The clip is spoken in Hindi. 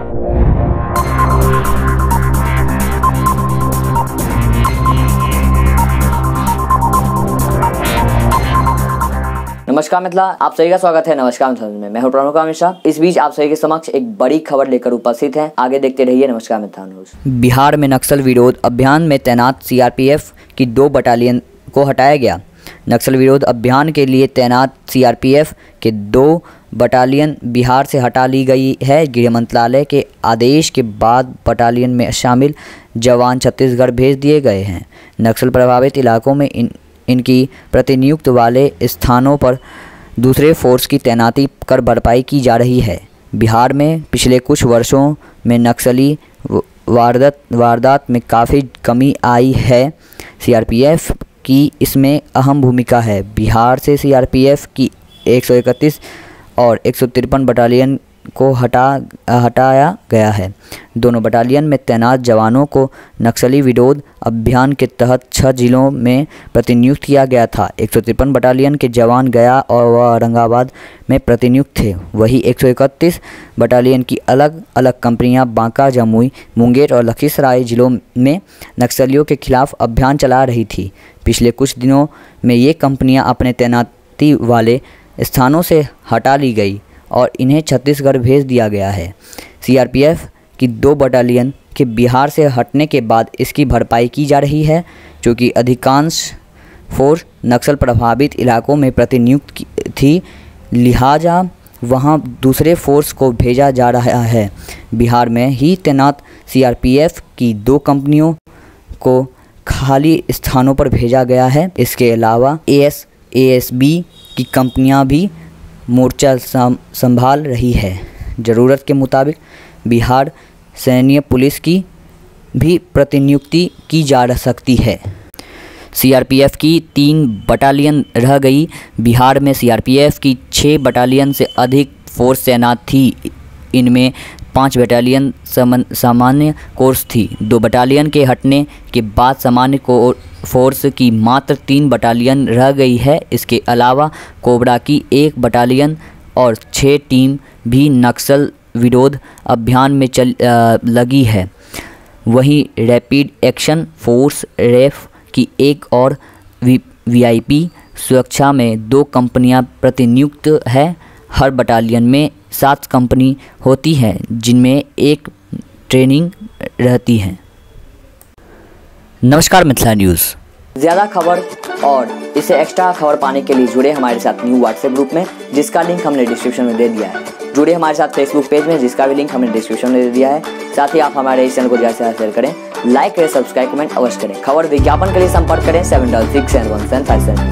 नमस्कार मिथिला आप सभी का स्वागत है नमस्कार मिथिला में मैं हूँ प्रणव मिश्रा इस बीच आप सभी के समक्ष एक बड़ी खबर लेकर उपस्थित हैं। आगे देखते रहिए नमस्कार न्यूज़ बिहार में नक्सल विरोध अभियान में तैनात सीआरपीएफ की दो बटालियन को हटाया गया। नक्सल विरोध अभियान के लिए तैनात सीआरपीएफ के दो बटालियन बिहार से हटा ली गई है। गृह मंत्रालय के आदेश के बाद बटालियन में शामिल जवान छत्तीसगढ़ भेज दिए गए हैं। नक्सल प्रभावित इलाकों में इन, इनकी प्रतिनियुक्त वाले स्थानों पर दूसरे फोर्स की तैनाती कर भरपाई की जा रही है। बिहार में पिछले कुछ वर्षों में नक्सली वारदात वारदात में काफ़ी कमी आई है। सीआरपीएफ की इसमें अहम भूमिका है। बिहार से सीआरपीएफ की 131 और एक सौ तिरपन बटालियन को हटा, हटाया गया है। दोनों बटालियन में तैनात जवानों को नक्सली विरोध अभियान के तहत छः जिलों में प्रतिनियुक्त किया गया था। एक सौ तिरपन बटालियन के जवान गया और औरंगाबाद में प्रतिनियुक्त थे। वही 131 बटालियन की अलग अलग कंपनियाँ बांका, जमुई, मुंगेर और लखीसराय जिलों में नक्सलियों के खिलाफ अभियान चला रही थी। पिछले कुछ दिनों में ये कंपनियाँ अपने तैनाती वाले स्थानों से हटा ली गई और इन्हें छत्तीसगढ़ भेज दिया गया है। सीआरपीएफ की दो बटालियन के बिहार से हटने के बाद इसकी भरपाई की जा रही है क्योंकि अधिकांश फोर्स नक्सल प्रभावित इलाकों में प्रतिनियुक्त थी। लिहाजा वहाँ दूसरे फोर्स को भेजा जा रहा है। बिहार में ही तैनात सीआरपीएफ की दो कंपनियों को खाली स्थानों पर भेजा गया है। इसके अलावा एस एस एएसबी की कंपनियाँ भी मोर्चा संभाल रही है। ज़रूरत के मुताबिक बिहार सैन्य पुलिस की भी प्रतिनियुक्ति की जा सकती है। सीआरपीएफ की तीन बटालियन रह गई। बिहार में सीआरपीएफ की छः बटालियन से अधिक फोर्स तैनात थी। इनमें पाँच बटालियन सामान्य कोर्स थी। दो बटालियन के हटने के बाद सामान्य फोर्स की मात्र तीन बटालियन रह गई है। इसके अलावा कोबरा की एक बटालियन और छः टीम भी नक्सल विरोध अभियान में चल आ, लगी है। वहीं रैपिड एक्शन फोर्स रेफ की एक और वी वीआईपी सुरक्षा में दो कंपनियाँ प्रतिनियुक्त है। हर बटालियन में सात कंपनी होती हैं, जिनमें एक ट्रेनिंग रहती है। नमस्कार मिथिला न्यूज़। ज़्यादा खबर और इसे एक्स्ट्रा खबर पाने के लिए जुड़े हमारे साथ न्यू व्हाट्सएप ग्रुप में, जिसका लिंक हमने डिस्क्रिप्शन में दे दिया है। जुड़े हमारे साथ फेसबुक पेज में, जिसका भी लिंक हमने डिस्क्रिप्शन में दे दिया है। साथ ही आप हमारे इस चैनल को ज़्यादा से ज़्यादा शेयर करें लाइक करें सब्सक्राइब कमेंट अवश्य करें। खबर विज्ञापन के लिए संपर्क करें seven double six one seven five seven